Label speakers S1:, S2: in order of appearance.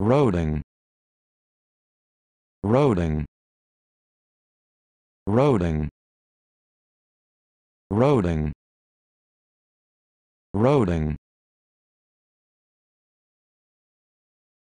S1: roading roading roading roading roading